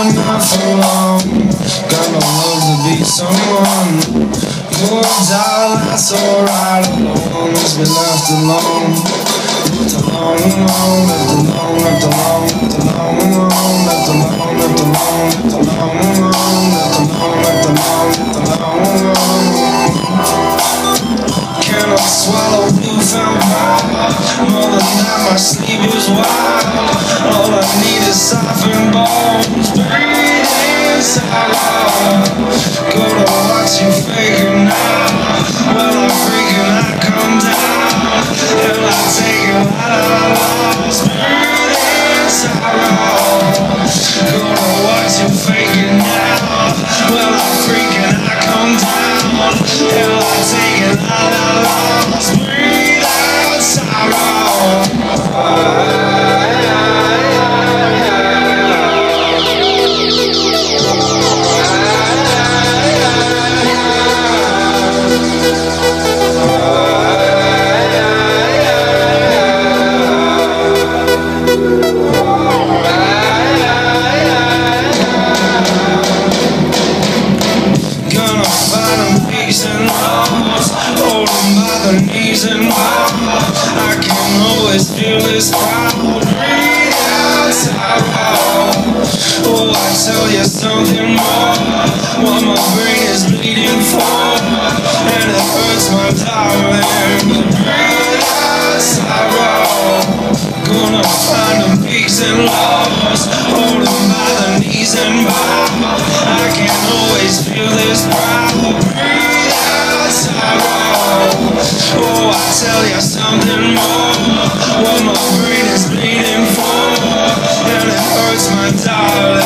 diving not for long Got no love to be someone Good dive, that's alright alone Let's be left alone Left alone, alone, left alone, left alone Left alone, alone, left alone, left alone Left alone, alone, left alone, left alone Left alone, alone Cannot swallow blue found power More than that my sleep is wild All I need is softened bones Breathing sorrow Go to Well I'm freaking I come down. And I take sorrow Go to watch you faking Well I'm freaking I come down. And I take Breathe sorrow peace and Hold them by the knees and bow I can always feel this crowd Breathe out sorrow Oh, I tell you something more. What my brain is bleeding for And it hurts my darling tell you something more. What my brain is bleeding for. And it hurts my darling.